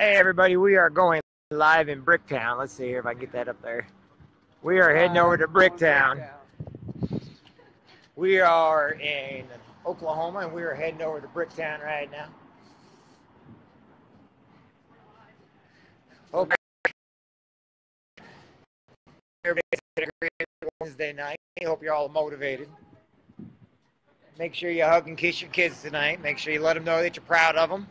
Hey everybody, we are going live in Bricktown. Let's see here if I can get that up there. We are heading over to Bricktown. We are in Oklahoma and we are heading over to Bricktown right now. Great Wednesday night. Hope you're all motivated. Make sure you hug and kiss your kids tonight. Make sure you let them know that you're proud of them.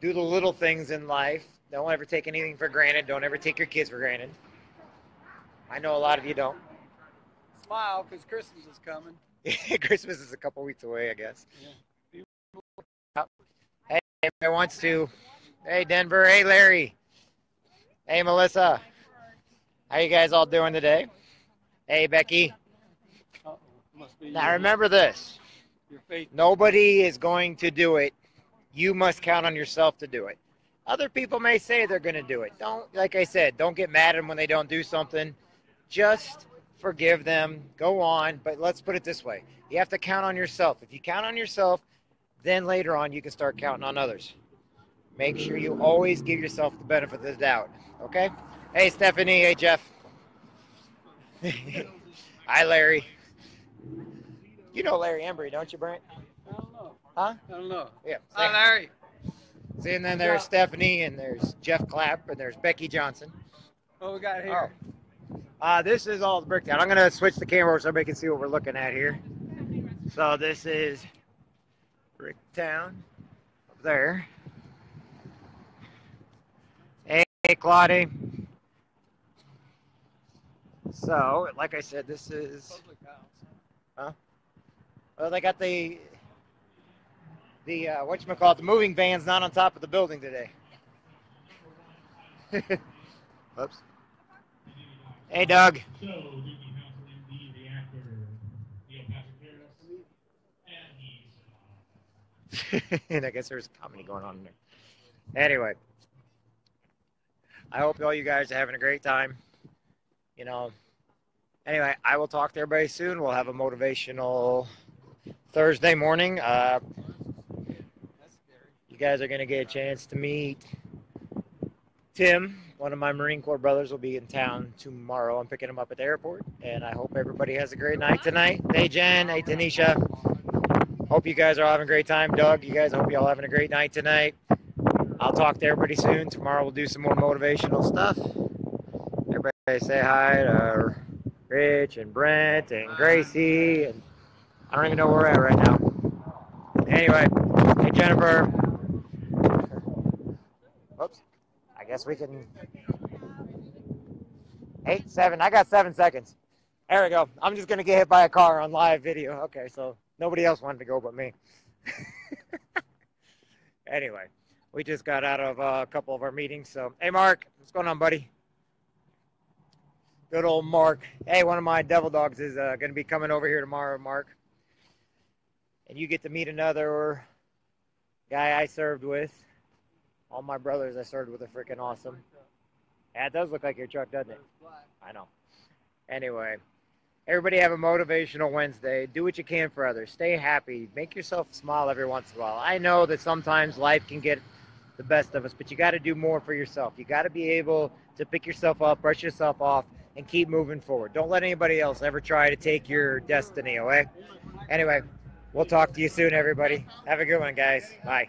Do the little things in life. Don't ever take anything for granted. Don't ever take your kids for granted. I know a lot of you don't. Smile, because Christmas is coming. Christmas is a couple weeks away, I guess. Hey, everybody wants to. Hey, Denver. Hey, Larry. Hey, Melissa. How you guys all doing today? Hey, Becky. Must be Now remember this. Nobody is going to do it. You must count on yourself to do it. Other people may say they're going to do it. Don't, like I said, don't get mad at them when they don't do something. Just forgive them. Go on. But let's put it this way you have to count on yourself. If you count on yourself, then later on you can start counting on others. Make sure you always give yourself the benefit of the doubt. Okay? Hey, Stephanie. Hey, Jeff. Hi, Larry. You know Larry Embry, don't you, Brent? I don't know. Huh? I don't know. Yeah. Hi, Larry. See, and then there's Yeah. Stephanie, and there's Jeff Clapp, and there's Becky Johnson. What we got here? Oh. Uh, this is all the Bricktown. I'm gonna switch the camera so everybody can see what we're looking at here. So this is Bricktown up there. Hey, Claudia. So, like I said, this is Public house. well, they got the the uh, what you call it, the moving van's not on top of the building today. Oops. Hey, Doug. And I guess there's comedy going on there. Anyway, I hope all you guys are having a great time. You know, anyway, I will talk to everybody soon. We'll have a motivational Thursday morning. Uh, guys are going to get a chance to meet Tim, one of my Marine Corps brothers, will be in town tomorrow. I'm picking him up at the airport, and I hope everybody has a great night tonight. Hey, Jen. Hey, Tanisha. Hope you guys are having a great time. Doug, you guys, I hope you all having a great night tonight. I'll talk to everybody soon. Tomorrow we'll do some more motivational stuff. Everybody say hi to Rich and Brent and Gracie, and I don't even know where we're at right now. Anyway, hey Jennifer. Whoops. I guess we can. Eight, seven. I got seven seconds. There we go. I'm just gonna get hit by a car on live video. Okay, so nobody else wanted to go but me. anyway, we just got out of uh, a couple of our meetings. So, hey, Mark, what's going on, buddy? Good old Mark. Hey, one of my devil dogs is uh, going to be coming over here tomorrow, Mark. And you get to meet another guy I served with. All my brothers I started with are freaking awesome. Yeah, it does look like your truck, doesn't it? I know. Anyway, everybody have a motivational Wednesday. Do what you can for others. Stay happy. Make yourself smile every once in a while. I know that sometimes life can get the best of us, but you got to do more for yourself. You got to be able to pick yourself up, brush yourself off, and keep moving forward. Don't let anybody else ever try to take your destiny away. Anyway, we'll talk to you soon, everybody. Have a good one, guys. Bye.